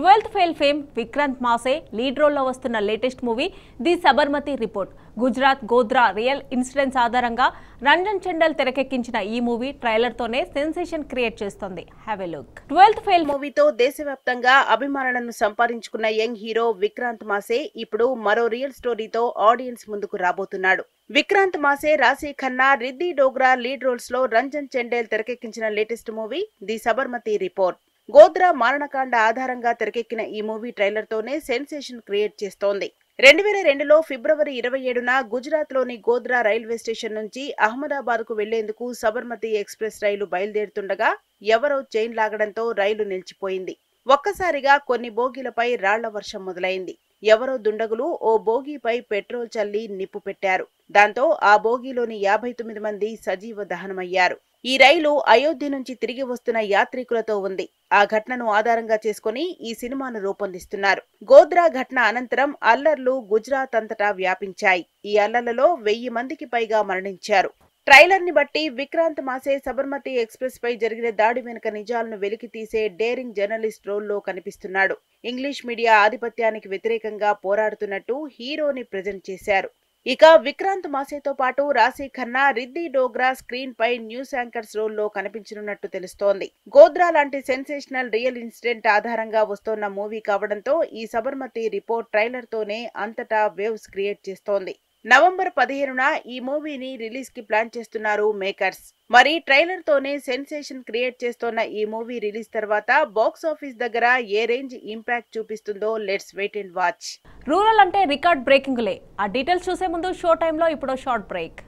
Twelfth fail fame Vikrant Massey lead రోల్లో వస్తున్న latest movie the Sabarmati report. Gujarat Godhra real incidents ఆధారంగా రంజన్ చెండల్ తెరకెక్కించిన ఈ మూవీ ట్రైలర్తోనే సెన్సేషన్ క్రియేట్ చేస్తుంది. Have a look twelfth fail మూవీతో దేశవ్యాప్తంగా అభిమానులను సంపాదించుకున్న యంగ్ హీరో విక్రాంత్ మాసే ఇప్పుడు మరో రియల్ స్టోరీతో ఆడియన్స్ ముందుకు రాబోతున్నాడు. విక్రాంత్ మాసే రాశి ఖన్నా రిద్ది డోగ్రా లీడ్ రోల్స్లో రంజన్ చెండేల్ తెరకెక్కించిన latest movie the Sabarmati report. Godhra మారణకాండ ఆధారంగా తెరకెక్కిన ఈ మూవీ ట్రైలర్ తోనే సెన్సేషన్ క్రియేట్ చేస్తోంది. రెండు వేల రెండులో ఫిబ్రవరి ఇరవై ఏడున గుజరాత్లోని గోద్రా రైల్వే స్టేషన్ నుంచి అహ్మదాబాద్కు వెళ్ళేందుకు సబర్మతి ఎక్స్ప్రెస్ రైలు బయలుదేరుతుండగా ఎవరో చైన్ లాగడంతో రైలు నిలిచిపోయింది. ఒక్కసారిగా కొన్ని బోగీలపై రాళ్ళ వర్షం మొదలైంది. ఎవరో దుండగులు ఓ బోగీపై పెట్రోల్ చల్లి నిప్పు పెట్టారు. దాంతో ఆ బోగీలోని యాభై తొమ్మిది మంది సజీవ దహనమయ్యారు. ఈ రైలు అయోధ్య నుంచి తిరిగి వస్తున్న యాత్రికులతో ఉంది. ఆ ఘటనను ఆధారంగా చేసుకుని ఈ సినిమాను రూపొందిస్తున్నారు. గోద్రా ఘటన అనంతరం అల్లర్లు గుజరాత్ అంతటా వ్యాపించాయి. ఈ అల్లర్లలో వెయ్యి మందికి పైగా మరణించారు. ట్రైలర్ని బట్టి విక్రాంత్ మాసే సబర్మతి ఎక్స్ప్రెస్ పై జరిగిన దాడి వెనుక నిజాలను వెలికి తీసే డేరింగ్ జర్నలిస్ట్ రోల్లో కనిపిస్తున్నాడు. ఇంగ్లీష్ మీడియా ఆధిపత్యానికి వ్యతిరేకంగా పోరాడుతున్నట్టు హీరోని ప్రజెంట్ చేశారు. ఇక విక్రాంత్ మాసేతో పాటు రాశి ఖన్నా రిద్ది డోగ్రా స్క్రీన్ పై న్యూస్ యాంకర్స్ రోల్లో కనిపించనున్నట్టు తెలుస్తోంది. గోద్రా లాంటి సెన్సేషనల్ రియల్ ఇన్సిడెంట్ ఆధారంగా వస్తోన్న మూవీ కావడంతో ఈ సబర్మతి రిపోర్ట్ ట్రైలర్ తోనే అంతటా వేవ్స్ క్రియేట్ చేస్తోంది. నవంబర్ పదిహేనున ఈ మూవీని రిలీజ్కి ప్లాన్ చేస్తున్నారు మేకర్స్. మరి ట్రైలర్ తోనే సెన్సేషన్ క్రియేట్ చేస్తోన్న ఈ మూవీ రిలీజ్ తర్వాత బాక్స్ ఆఫీస్ దగ్గర ఏ range impact చూపిస్తుందో let's wait and watch. Rural అంటే రికార్డ్ బ్రేకింగ్లే. ఆ డీటెయిల్స్ చూసే ముందు షో టైంలో ఇప్పుడు షార్ట్ బ్రేక్.